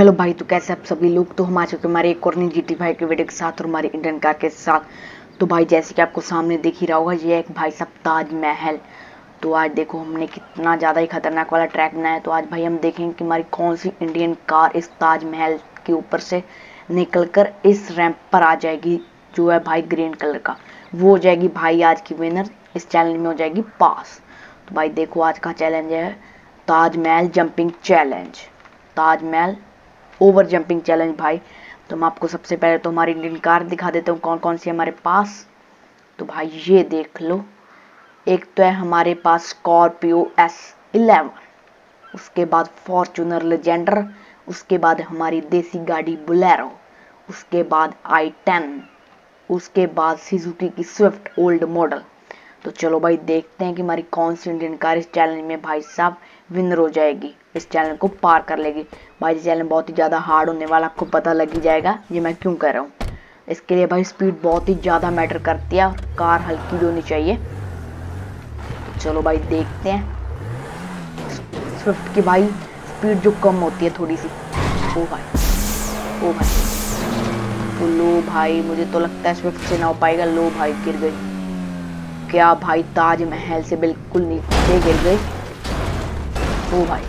Hello भाई तो कैसे आप सभी लोग? तो हम आ चुके हमारे एक और नई जी टी फाइव के वीडियो के साथ और हमारे इंडियन कार के साथ। तो भाई, जैसे कि आपको सामने दिख ही रहा होगा, ये एक भाई साहब ताजमहल। तो आज देखो, हमने कितना ज़्यादा ही खतरनाक वाला ट्रैक बनाया तो आज भाई, हम देखेंगे कि हमारी कौन सी इंडियन कार इस ताजमहल के ऊपर से निकल कर इस रैंप पर आ जाएगी, जो है भाई ग्रीन कलर का। वो हो जाएगी भाई आज की विनर इस चैलेंज में हो जाएगी पास। तो भाई, देखो आज का चैलेंज है Taj Mahal jumping challenge Taj Mahal over jumping challenge भाई। तो मैं आपको सबसे पहले तो हमारी इंडियन कार दिखा देता हूँ कौन कौन सी हमारे पास। तो भाई ये देख लो। एक तो है हमारे पास स्कॉर्पियो एस इलेवन, उसके बाद फॉर्चूनर लेजेंडर उसके बाद हमारी देसी गाड़ी बुलेरो उसके बाद आई टेन उसके बाद सिजुकी की स्विफ्ट ओल्ड मॉडल तो चलो भाई, देखते हैं कि हमारी कौन सी इंडियन कार इस चैलेंज में भाई साहब विनर हो जाएगी। इस चैनल को पार कर लेगी। भाई, ये चैनल बहुत ही ज़्यादा हार्ड होने वाला, आपको पता लग ही जाएगा ये मैं क्यों कह रहा हूँ। इसके लिए भाई स्पीड बहुत ही ज़्यादा मैटर करती है कार हल्की भी होनी चाहिए। तो चलो भाई, देखते हैं। स्विफ्ट की भाई स्पीड जो कम होती है थोड़ी सी। ओ भाई ओ भाई तो लो भाई, मुझे तो लगता है स्विफ्ट से ना हो पाएगा। लो भाई, गिर गई। क्या भाई ताजमहल से बिल्कुल नीचे गिर गई ओ भाई?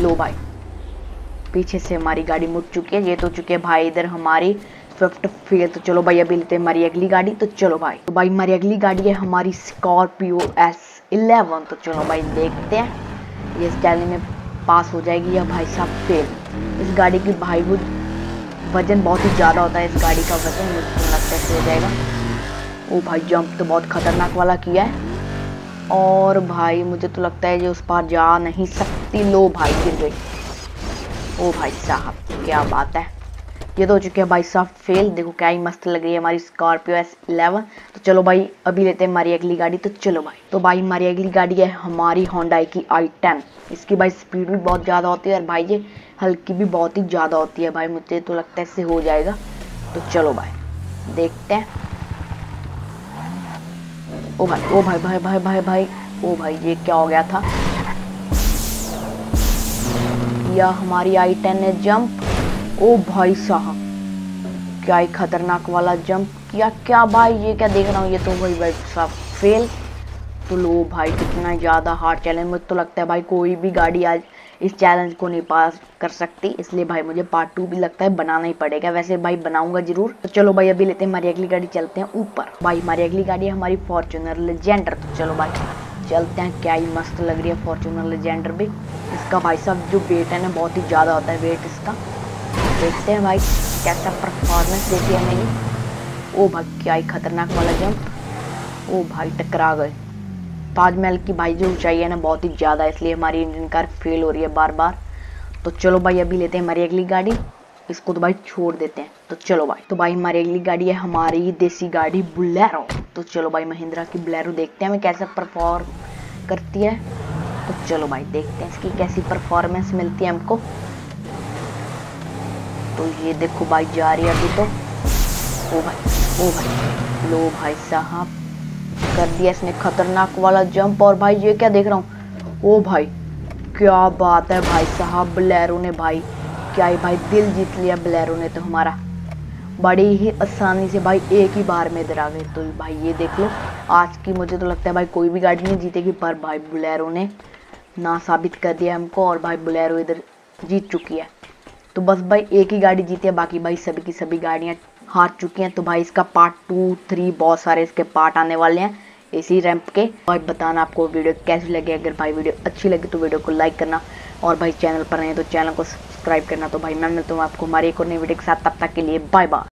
लो भाई। पीछे से हमारी गाड़ी मुड़ चुकी है ये तो चुकी है भाई इधर हमारी स्विफ्ट फेल तो चलो भाई अभी लेते हैं हमारी अगली गाड़ी तो चलो भाई। तो भाई हमारी अगली गाड़ी है हमारी स्कॉर्पियो एस इलेवन तो चलो भाई देखते हैं। ये चैलेंज में पास हो जाएगी या भाई साहब फेल इस गाड़ी की भाई वज़न बहुत ही ज़्यादा होता है इस गाड़ी का वज़न मुझे तो लगता है हो जाएगा। ओ भाई जंप तो बहुत खतरनाक वाला किया है। और भाई, मुझे तो लगता है जो उस पार जा नहीं सकती। लो भाई, गिर गई। ओ भाई साहब, क्या बात है। ये तो हो चुके हैं भाई साहब फेल देखो क्या ही मस्त लग रही है हमारी स्कॉर्पियो एस इलेवन तो चलो भाई, अभी लेते हैं हमारी अगली गाड़ी। तो चलो भाई तो भाई हमारी अगली गाड़ी है हमारी होंडाई की आई टेन इसकी भाई स्पीड भी बहुत ज़्यादा होती है और भाई ये हल्की भी बहुत ही ज़्यादा होती है। भाई मुझे तो लगता है इससे हो जाएगा। तो चलो भाई, देखते हैं। ओ भाई ओ भाई भाई भाई भाई भाई, ओ भाई, ये क्या हो गया था? या हमारी आई टेन ने जंप ओ भाई साहब, क्या ही खतरनाक वाला जंप किया? क्या भाई, ये क्या देख रहा हूँ? ये तो भाई भाई साहब फेल तो लो भाई, कितना ज़्यादा हार्ड चैलेंज मुझे तो लगता है भाई, कोई भी गाड़ी आज इस चैलेंज को नहीं पास कर सकती, इसलिए भाई मुझे पार्ट टू भी लगता है, बनाना ही पड़ेगा। वैसे भाई बनाऊँगा ज़रूर। तो चलो भाई, अभी लेते हैं हमारी अगली गाड़ी, चलते हैं ऊपर। भाई हमारी अगली गाड़ी है हमारी फॉर्चूनर लेजेंडर तो चलो भाई, चलते हैं। क्या ही मस्त लग रही है फॉर्चूनर लेजेंडर भी। इसका भाई साहब जो वेट है ना, बहुत ही ज़्यादा होता है वेट इसका। देखते हैं भाई, कैसा परफॉर्मेंस देती है मेरी ओ भाई, क्या ही खतरनाक वाला जंप ओ भाई, टकरा गए। ताजमहल की भाई जो ऊंचाई है ना, बहुत ही ज़्यादा है, इसलिए हमारी इंजन कार फेल हो रही है बार बार तो चलो भाई, अभी लेते हैं हमारी अगली गाड़ी। इसको तो भाई छोड़ देते हैं। तो चलो भाई तो भाई हमारी अगली गाड़ी है हमारी देसी गाड़ी बुलेरो तो चलो भाई, महिंद्रा की बुलेरो देखते हैं हमें कैसे परफॉर्म करती है। तो चलो भाई, देखते हैं इसकी कैसी परफॉर्मेंस मिलती है हमको। तो ये देखो भाई, जा रही है अभी तो। ओ भाई ओ भाई, लो भाई साहब। कर दिया इसने, खतरनाक वाला जंप और भाई, ये क्या देख रहा हूँ? ओ भाई, क्या बात है भाई साहब, बलेरो ने भाई, क्या ही भाई, दिल जीत लिया बलेरो ने तो हमारा। बड़ी ही आसानी से भाई एक ही बार में इधर आ गए। तो भाई, ये देख लो, आज की मुझे तो लगता है भाई कोई भी गाड़ी नहीं जीतेगी, पर भाई बुलेरो ने ना साबित कर दिया हमको और भाई बुलेरो इधर जीत चुकी है। तो बस भाई, एक ही गाड़ी जीती है, बाकी भाई सभी की सभी गाड़ियाँ हार चुकी हैं। तो भाई इसका पार्ट टू थ्री बहुत सारे इसके पार्ट आने वाले हैं। इसी रैंप के। भाई बताना आपको वीडियो कैसी लगे। अगर भाई वीडियो अच्छी लगी तो वीडियो को लाइक करना। और भाई चैनल पर नहीं तो चैनल को सब्सक्राइब करना। तो भाई मैं मिलता हूँ आपको हमारी एक और नई वीडियो के साथ। तब तक के लिए बाय बाय